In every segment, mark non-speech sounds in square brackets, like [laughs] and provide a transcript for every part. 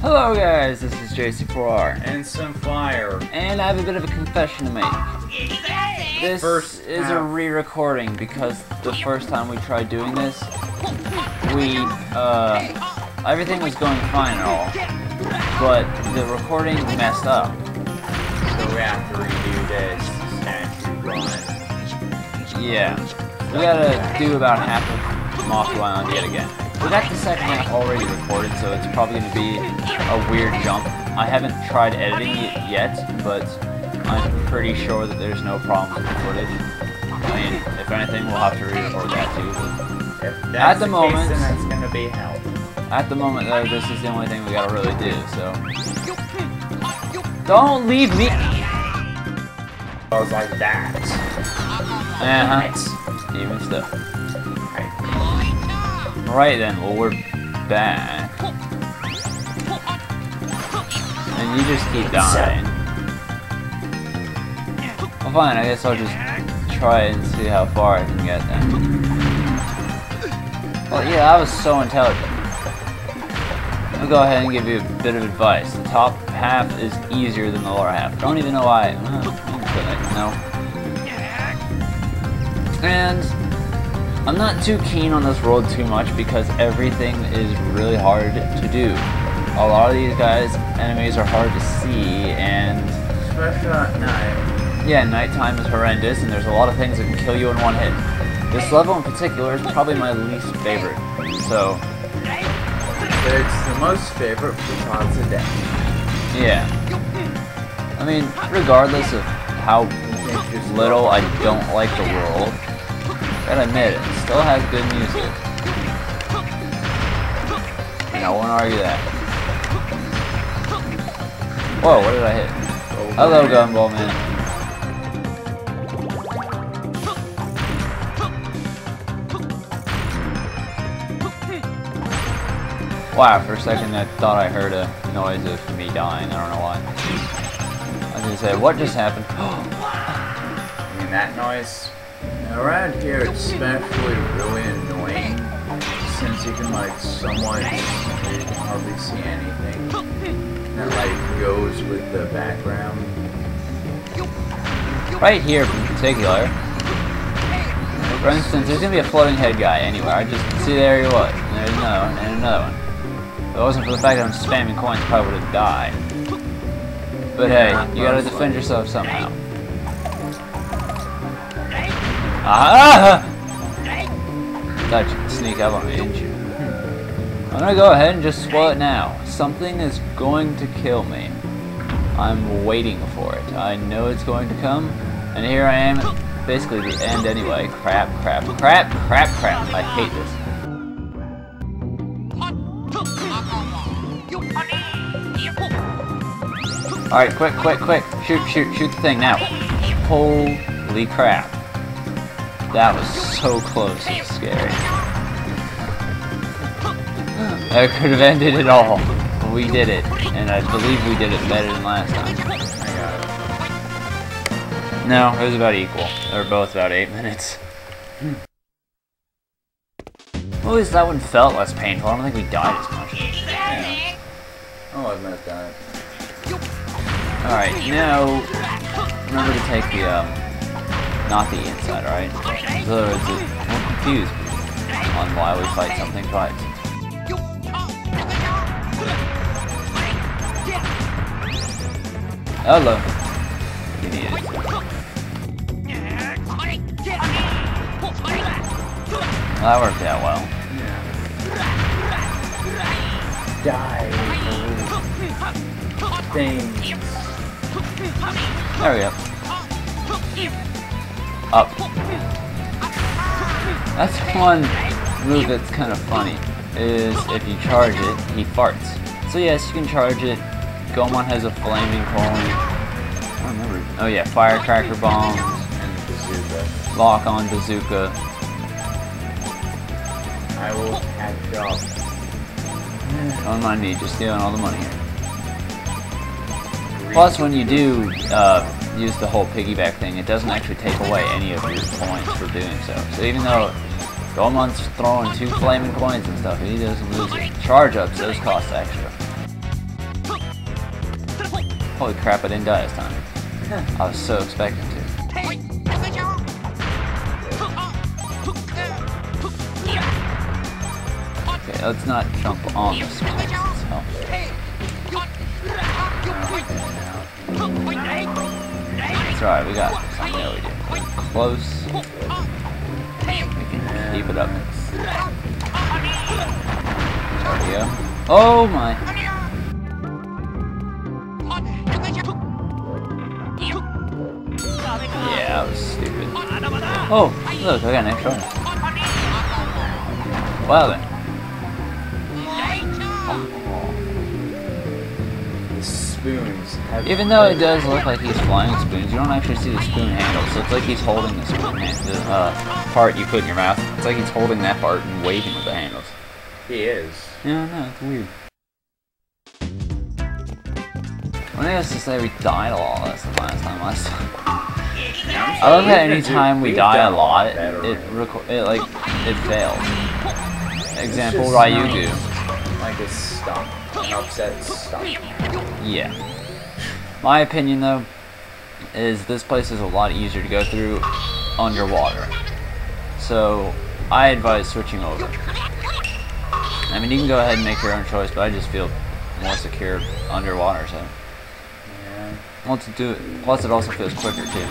Hello guys, this is JC4R, and some fire. and I have a bit of a confession to make. This First is a re-recording because the first time we tried doing this, we, uh, everything was going fine and all, but the recording messed up. So we have to redo this statue run. Yeah, we gotta do about half of Mafu Island yet again. We got the second half already recorded, so it's probably gonna be a weird jump. I haven't tried editing it yet, but I'm pretty sure that there's no problem with the footage. I mean, if anything, we'll have to re-record that too. If that's At the case, moment- then that's gonna be hell. at the moment, though, this is the only thing we gotta really do. So, don't leave me. I was like that. Uh huh. Even still. Right then, well we're back. And you just keep dying. Well fine, I guess I'll just try and see how far I can get then. Well yeah, I was so intelligent. I'll go ahead and give you a bit of advice. The top half is easier than the lower half. Don't even know why. No. And I'm not too keen on this world too much because everything is really hard to do. A lot of these guys, enemies are hard to see, and Especially at night. yeah, nighttime is horrendous, and there's a lot of things that can kill you in one hit. This level in particular is probably my least favorite. So, But it's the most favorite because of that. yeah. I mean, regardless of how little I don't like the world, gotta admit it, still has good music. And I won't argue that. Whoa, what did I hit? Hello, Gumball Man. Wow, for a second I thought I heard a noise of me dying. I don't know why. I was gonna say, what just happened? [gasps] I mean, that noise. Around here, it's especially really annoying since you can, like, somewhat you can hardly see anything that, like, goes with the background. right here in particular. For instance, there's gonna be a floating head guy anywhere. I just see there he was, and there's another one, and another one. If it wasn't for the fact that I'm spamming coins, I probably would have died. But hey, you gotta defend yourself somehow. Ah! Could sneak up on me, didn't you? I'm gonna go ahead and just spoil it now. Something is going to kill me. I'm waiting for it. I know it's going to come, and here I am basically the end anyway. Crap, crap, crap, crap, crap. I hate this. Alright, quick, quick, quick. Shoot, shoot, shoot the thing now. Holy crap. That was so close, it's scary. That could have ended it all. But We did it, and I believe we did it better than last time. I got it. No, it was about equal. They were both about eight minutes. [laughs] Well, at least that one felt less painful. I don't think we died as much. Yeah. Oh, I messed up. Alright, now remember to take the um not the inside, alright? Otherwise it won't confuse me on why we fight something twice. Hello. Idiot. Well, that worked out well. Die. Things. There we go. Up. That's one move that's kind of funny, is if you charge it, he farts. So yes, you can charge it. Goemon has a flaming coin. I don't remember. Oh yeah, firecracker bombs, And bazooka. lock on bazooka. I will catch up. Don't mind me, just stealing all the money here. Plus, when you do uh, use the whole piggyback thing, it doesn't actually take away any of your points for doing so. So even though Goemon's throwing two flaming coins and stuff, he doesn't lose it. Charge ups, those cost extra. Holy crap, I didn't die this time. I was so expecting to. Okay, let's not jump on this It's alright, we got this. I know we do. Close. We can keep it up. There we go. Oh my. Yeah, that was stupid. Oh, look, I got an extra one. Well then. Have Even though it does look like he's flying spoons, you don't actually see the spoon handle. So it's like he's holding the spoon the uh, part you put in your mouth. It's like he's holding that part and waving with the handles. He is. Yeah, no, it's weird. When I used to say we died a lot less than last time, last time. I love that anytime we die a lot, it, it, it like, it fails. Example, Ryugu. Like it's stuck. An upset stump. Yeah. My opinion, though, is this place is a lot easier to go through underwater. So, I advise switching over. I mean, you can go ahead and make your own choice, but I just feel more secure underwater, so. Yeah. Let's do it. Plus, it also feels quicker, too.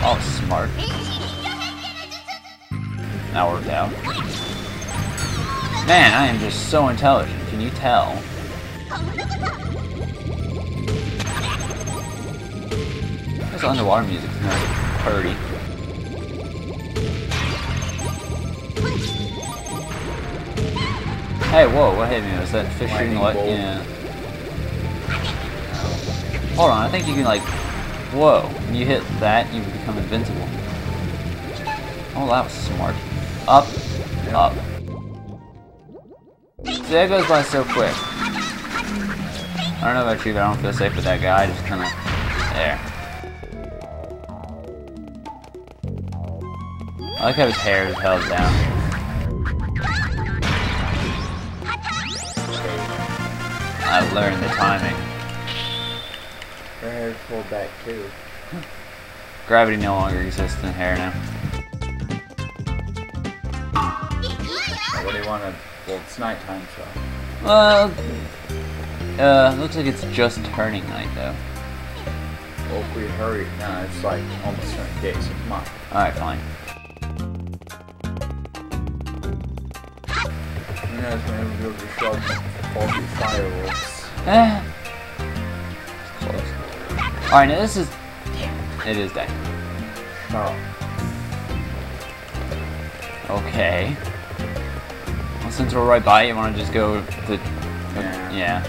Oh, smart. That worked out. Man, I am just so intelligent. Can you tell? This underwater music is nice. Purdy. Hey, whoa, what hit me? Was that fish shooting light? Yeah. Hold on, I think you can like, whoa, when you hit that, you become invincible. Oh, that was smart. Up, up. See, that goes by so quick. I don't know about you, but I don't feel safe with that guy. I just kind of there. I like how his hair is held down. I learned the timing. Her hair's pulled back too. Gravity no longer exists in hair now. What do you want to? Well, it's nighttime, so. Well, uh, looks like it's just turning night though. Well, if we hurry, no, it's like almost turning day, so come on. Alright, fine. Who knows, maybe we'll just show faulty fireworks. Eh. It's close. Alright, now this is. It is day. Oh, Okay. Well, since we're right by it, you want to just go to. Yeah. yeah.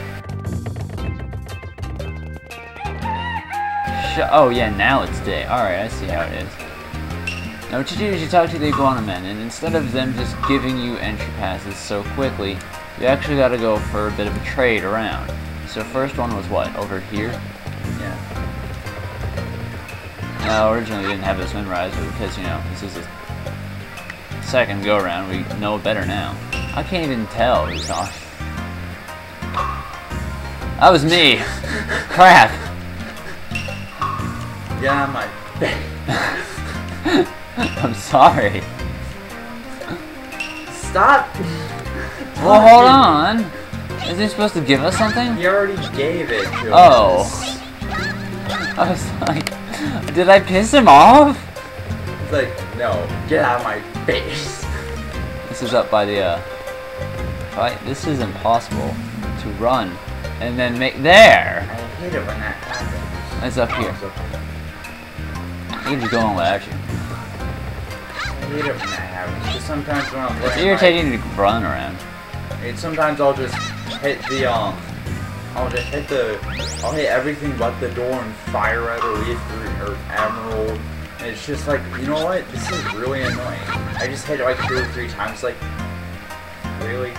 Oh, yeah, now it's day. Alright, I see how it is. Now, what you do is you talk to the iguana men, and instead of them just giving you entry passes so quickly, you actually got to go for a bit of a trade around. So, first one was what? Over here? yeah. No, originally we didn't have this memorized, but because, you know, this is a second go around, we know better now. I can't even tell on. That was me. [laughs] Crap. Yeah, my. [laughs] [laughs] I'm sorry. Stop! Well, hold on. Is he supposed to give us something? You already gave it to Oh. us. I was like, did I piss him off? It's like, no, get out of my face. This is up by the, uh, fight. This is impossible to run and then make, there! I hate it when that happens. It's up here. Oh, so- You just go on without you. Hate it when that happens. Because sometimes when I'm It's playing, irritating to run around. Like, it- sometimes I'll just hit the um, I'll just hit the, I'll hit everything but the door and fire at a leaf or, or emerald. And it's just like, you know what? This is really annoying. I just hit it like two or three times. Like, really?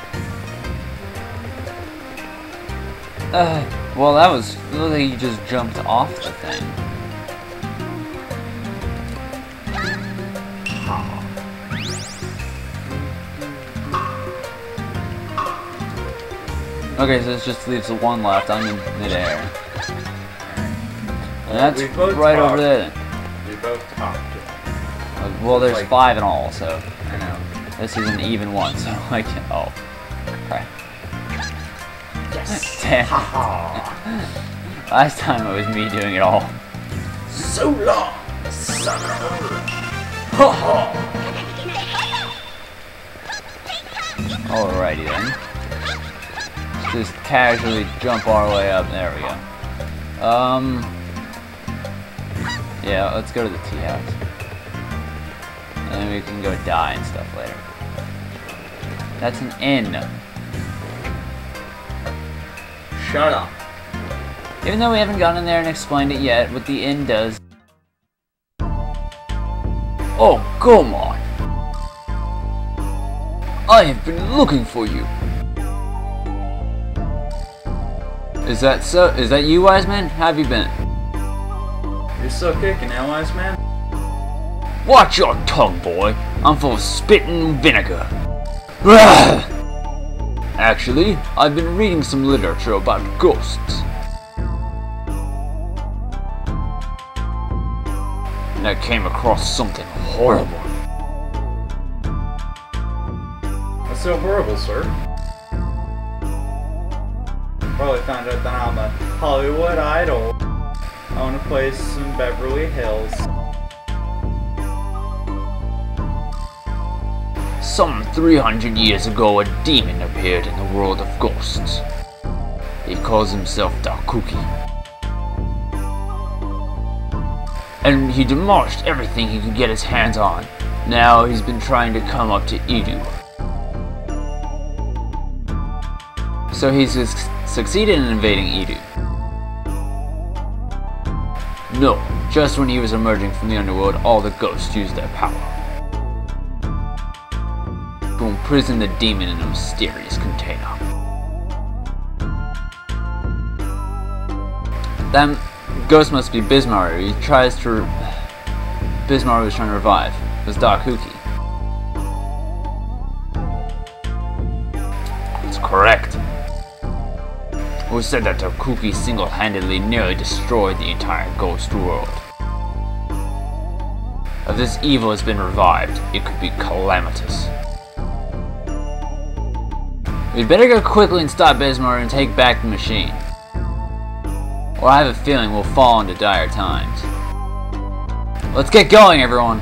Uh, well, that was like you just jumped off the thing. Okay, so this just leaves the one left. I'm in midair. And that's We right talked. over there. We both talked. Uh, Well, there's Like- five in all, so I know. this is an [laughs] even one. So [laughs] I can. Oh, crap. Yes. [laughs] Damn. Last time it was me doing it all. so long, sucker. Haha. Alrighty then. Just casually jump our way up. There we go. Um. Yeah, let's go to the tea house. And then we can go die and stuff later. That's an inn. Shut up. Even though we haven't gone in there and explained it yet, what the inn does. Oh, come on! I have been looking for you. Is that so? Is that you, wise man? How have you been? You're so kicking, eh, wise man? Watch your tongue, boy. I'm full of spit and vinegar. [sighs] Actually, I've been reading some literature about ghosts. And I came across something horrible. What's so horrible, sir? Probably found out that I'm a Hollywood idol. I own a place in Beverly Hills. Some 300 years ago, a demon appeared in the world of ghosts. He calls himself Darkuki. And he demolished everything he could get his hands on. Now he's been trying to come up to Idu. So he's suc- succeeded in invading Idu. No, just when he was emerging from the underworld, all the ghosts used their power to imprison the demon in a mysterious container. Then, ghost must be Bismaru. He tries to. Bismaru was trying to revive. Was Dark Hookie. That's correct. Who said that Takuki single-handedly nearly destroyed the entire ghost world? If this evil has been revived, it could be calamitous. We'd better go quickly and stop Bismaru and take back the machine. Or I have a feeling we'll fall into dire times. Let's get going, everyone!